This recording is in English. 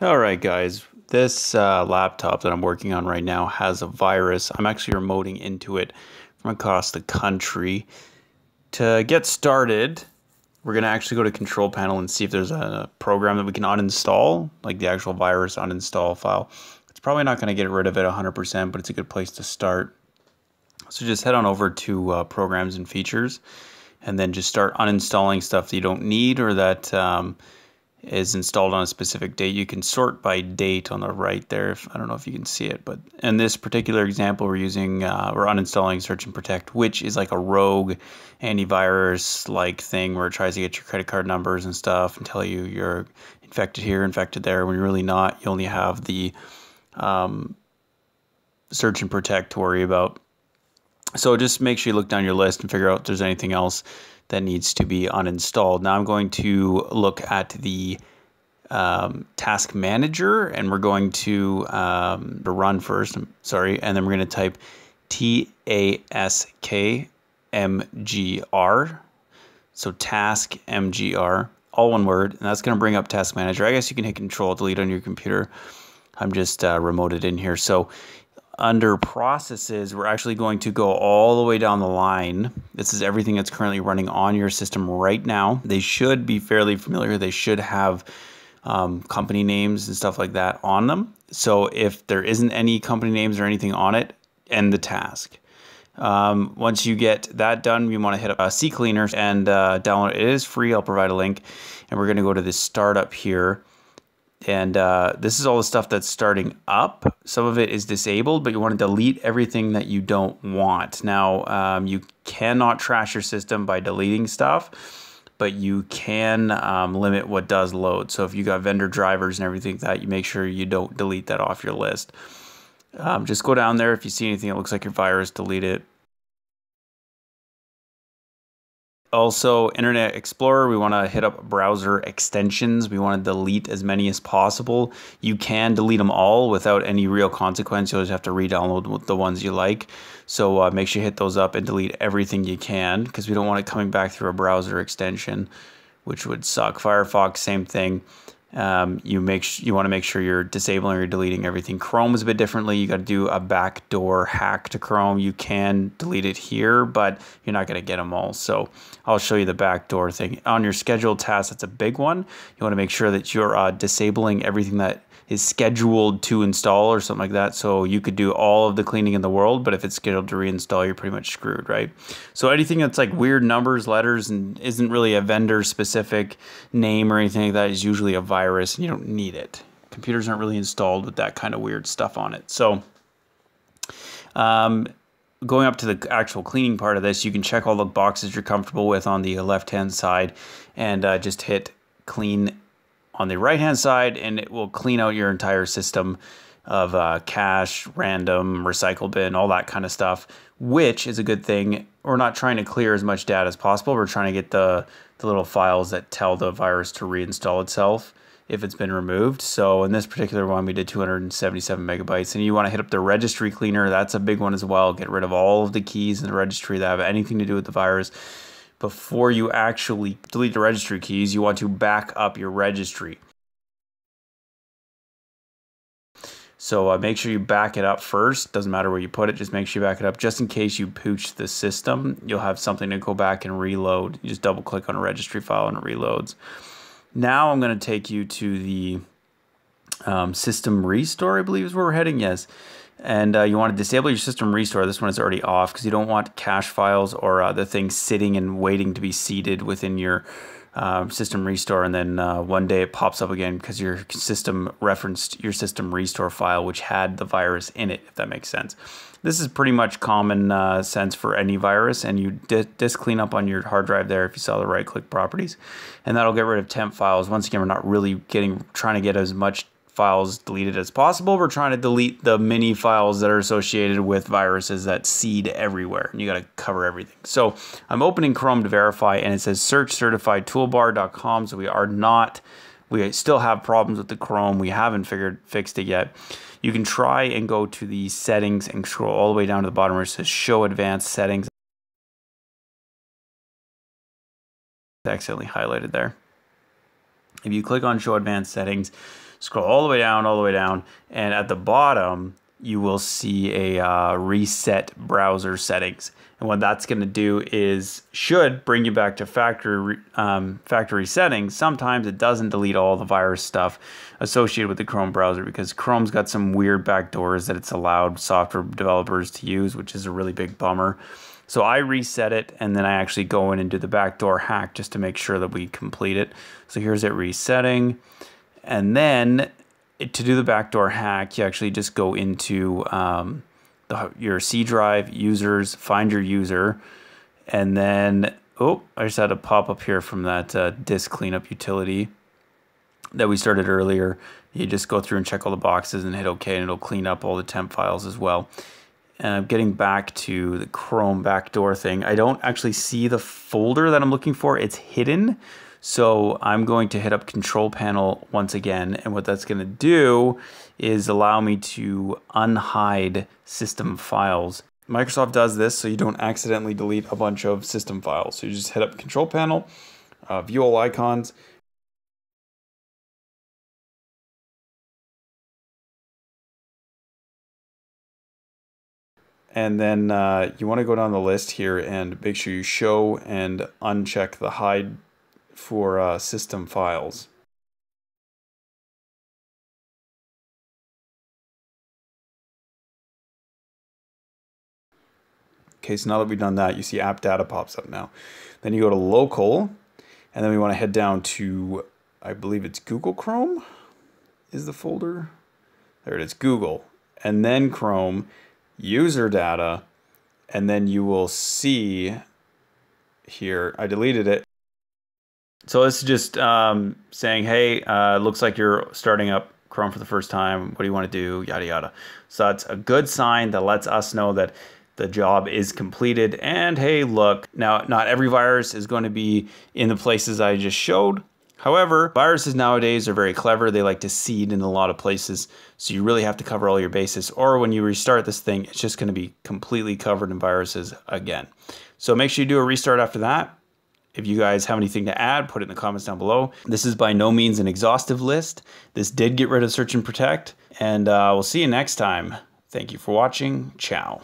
All right, guys, this uh, laptop that I'm working on right now has a virus. I'm actually remoting into it from across the country. To get started, we're going to actually go to control panel and see if there's a program that we can uninstall, like the actual virus uninstall file. It's probably not going to get rid of it 100%, but it's a good place to start. So just head on over to uh, programs and features and then just start uninstalling stuff that you don't need or that um, is installed on a specific date. You can sort by date on the right there. If, I don't know if you can see it, but in this particular example, we're using uh, we're uninstalling Search and Protect, which is like a rogue antivirus like thing where it tries to get your credit card numbers and stuff and tell you you're infected here, infected there, when you're really not. You only have the um, Search and Protect to worry about. So just make sure you look down your list and figure out if there's anything else that needs to be uninstalled. Now I'm going to look at the um, task manager and we're going to, um, to run first, I'm sorry, and then we're going to type T A S K M G R. So task MGR, all one word, and that's going to bring up task manager. I guess you can hit control delete on your computer. I'm just uh, remoted in here. So under processes, we're actually going to go all the way down the line. This is everything that's currently running on your system right now. They should be fairly familiar. They should have um, company names and stuff like that on them. So if there isn't any company names or anything on it, end the task. Um, once you get that done, you want to hit up uh, CCleaner and uh, download it. Is free. I'll provide a link. And we're going to go to this startup here and uh, this is all the stuff that's starting up. Some of it is disabled, but you want to delete everything that you don't want. Now, um, you cannot trash your system by deleting stuff, but you can um, limit what does load. So if you got vendor drivers and everything like that, you make sure you don't delete that off your list. Um, just go down there. If you see anything that looks like your virus, delete it. Also, Internet Explorer, we want to hit up browser extensions. We want to delete as many as possible. You can delete them all without any real consequence. You'll just have to re-download the ones you like. So uh, make sure you hit those up and delete everything you can because we don't want it coming back through a browser extension, which would suck. Firefox, same thing um, you make you want to make sure you're disabling or deleting everything. Chrome is a bit differently. You got to do a backdoor hack to Chrome. You can delete it here, but you're not going to get them all. So I'll show you the backdoor thing on your scheduled tasks. That's a big one. You want to make sure that you're uh, disabling everything that is scheduled to install or something like that. So you could do all of the cleaning in the world, but if it's scheduled to reinstall, you're pretty much screwed, right? So anything that's like weird numbers, letters, and isn't really a vendor specific name or anything like that is usually a virus and you don't need it. Computers aren't really installed with that kind of weird stuff on it. So, um, going up to the actual cleaning part of this, you can check all the boxes you're comfortable with on the left hand side and uh, just hit clean on the right hand side and it will clean out your entire system of uh, cache, random, recycle bin, all that kind of stuff, which is a good thing. We're not trying to clear as much data as possible. We're trying to get the, the little files that tell the virus to reinstall itself if it's been removed. So in this particular one, we did 277 megabytes. And you want to hit up the registry cleaner. That's a big one as well. Get rid of all of the keys in the registry that have anything to do with the virus before you actually delete the registry keys, you want to back up your registry. So uh, make sure you back it up first. Doesn't matter where you put it, just make sure you back it up just in case you pooch the system. You'll have something to go back and reload. You just double click on a registry file and it reloads. Now I'm going to take you to the um, system restore, I believe is where we're heading. Yes and uh, you want to disable your system restore. This one is already off because you don't want cache files or uh, the thing sitting and waiting to be seeded within your uh, system restore. And then uh, one day it pops up again because your system referenced your system restore file, which had the virus in it, if that makes sense. This is pretty much common uh, sense for any virus, and you disk clean up on your hard drive there if you saw the right click properties, and that'll get rid of temp files. Once again, we're not really getting trying to get as much files deleted as possible. We're trying to delete the mini files that are associated with viruses that seed everywhere. You got to cover everything. So I'm opening Chrome to verify, and it says search certified toolbar.com. So we are not, we still have problems with the Chrome. We haven't figured fixed it yet. You can try and go to the settings and scroll all the way down to the bottom where it says show advanced settings. accidentally highlighted there. If you click on show advanced settings, scroll all the way down, all the way down, and at the bottom, you will see a uh, reset browser settings. And what that's going to do is should bring you back to factory um, factory settings. Sometimes it doesn't delete all the virus stuff associated with the Chrome browser because Chrome's got some weird backdoors that it's allowed software developers to use, which is a really big bummer. So I reset it and then I actually go in and do the backdoor hack just to make sure that we complete it. So here's it resetting. And then to do the backdoor hack, you actually just go into um, the, your C drive users, find your user, and then, oh, I just had a pop up here from that uh, disk cleanup utility that we started earlier. You just go through and check all the boxes and hit OK, and it'll clean up all the temp files as well. And getting back to the Chrome backdoor thing, I don't actually see the folder that I'm looking for. It's hidden. So I'm going to hit up control panel once again. And what that's going to do is allow me to unhide system files. Microsoft does this so you don't accidentally delete a bunch of system files. So you just hit up control panel, uh, view all icons, and then uh, you want to go down the list here and make sure you show and uncheck the hide for uh, system files. Okay, so now that we've done that, you see app data pops up now. Then you go to local, and then we want to head down to, I believe it's Google Chrome is the folder. There it is, Google. And then Chrome, user data, and then you will see here, I deleted it. So this is just um, saying, hey, uh, looks like you're starting up Chrome for the first time. What do you want to do? Yada, yada. So that's a good sign that lets us know that the job is completed. And hey, look, now not every virus is going to be in the places I just showed. However, viruses nowadays are very clever. They like to seed in a lot of places. So you really have to cover all your bases. Or when you restart this thing, it's just going to be completely covered in viruses again. So make sure you do a restart after that. If you guys have anything to add, put it in the comments down below. This is by no means an exhaustive list. This did get rid of search and protect. And uh, we'll see you next time. Thank you for watching. Ciao.